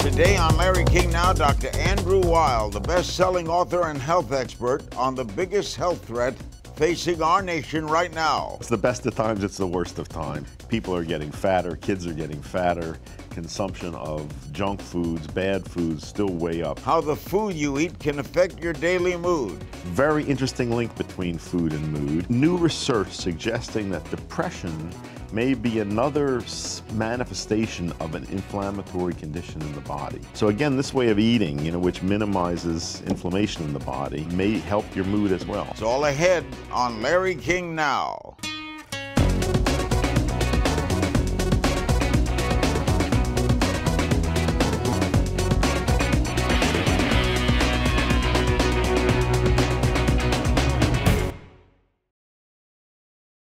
Today on Larry King Now, Dr. Andrew Weil, the best selling author and health expert on the biggest health threat facing our nation right now. It's the best of times, it's the worst of times. People are getting fatter, kids are getting fatter, consumption of junk foods, bad foods still way up. How the food you eat can affect your daily mood. Very interesting link between food and mood. New research suggesting that depression may be another manifestation of an inflammatory condition in the body. So again, this way of eating, you know, which minimizes inflammation in the body, may help your mood as well. It's all ahead on Larry King Now.